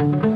to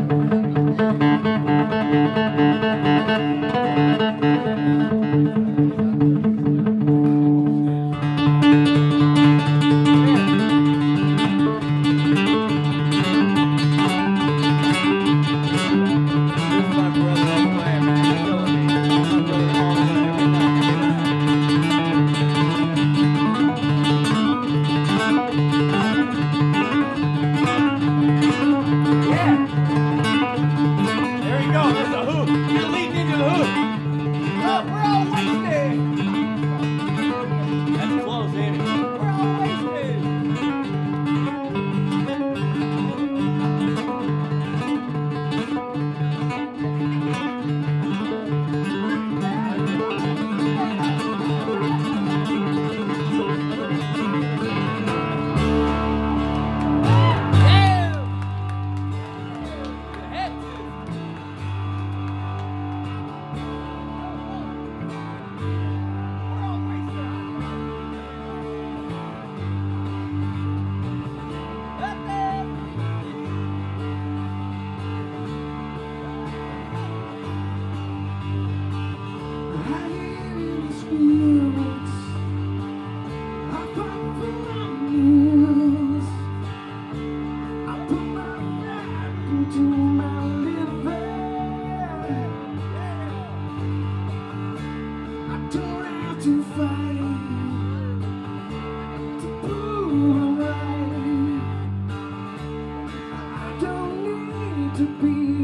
be.